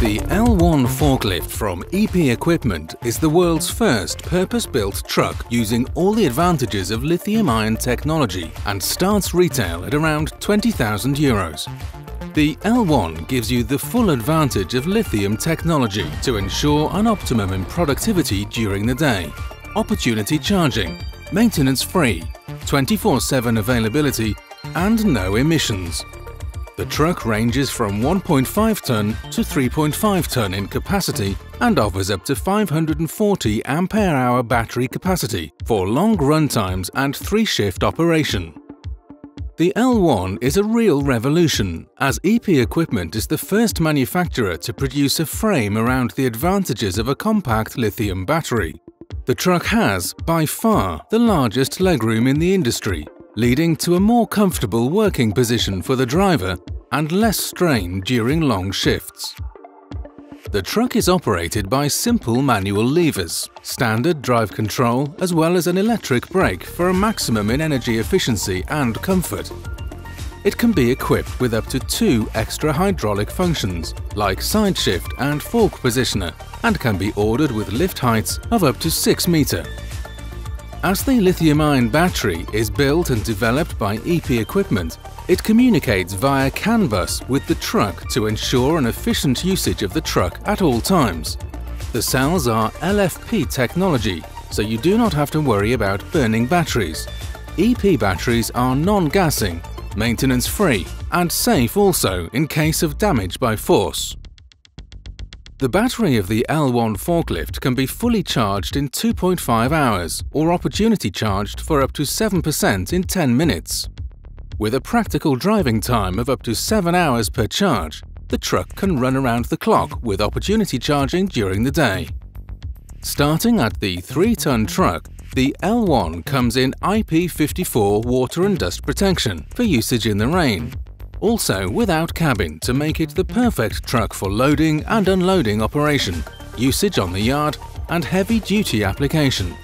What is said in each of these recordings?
The L1 forklift from EP Equipment is the world's first purpose-built truck using all the advantages of lithium-ion technology and starts retail at around 20,000 euros. The L1 gives you the full advantage of lithium technology to ensure an optimum in productivity during the day, opportunity charging, maintenance-free, 24-7 availability and no emissions. The truck ranges from 1.5 tonne to 3.5 tonne in capacity and offers up to 540 ampere-hour battery capacity for long run times and three-shift operation. The L1 is a real revolution, as EP Equipment is the first manufacturer to produce a frame around the advantages of a compact lithium battery. The truck has, by far, the largest legroom in the industry leading to a more comfortable working position for the driver and less strain during long shifts. The truck is operated by simple manual levers, standard drive control as well as an electric brake for a maximum in energy efficiency and comfort. It can be equipped with up to two extra hydraulic functions, like side shift and fork positioner, and can be ordered with lift heights of up to 6 meter. As the lithium-ion battery is built and developed by EP Equipment, it communicates via CAN bus with the truck to ensure an efficient usage of the truck at all times. The cells are LFP technology, so you do not have to worry about burning batteries. EP batteries are non-gassing, maintenance-free and safe also in case of damage by force. The battery of the L1 forklift can be fully charged in 2.5 hours or opportunity charged for up to 7% in 10 minutes. With a practical driving time of up to 7 hours per charge, the truck can run around the clock with opportunity charging during the day. Starting at the 3-ton truck, the L1 comes in IP54 water and dust protection for usage in the rain also without cabin to make it the perfect truck for loading and unloading operation, usage on the yard and heavy-duty application.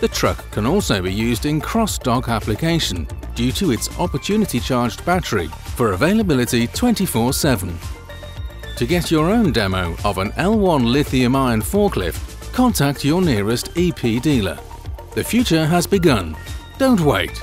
The truck can also be used in cross-dock application due to its opportunity-charged battery for availability 24-7. To get your own demo of an L1 lithium-ion forklift, contact your nearest EP dealer. The future has begun. Don't wait.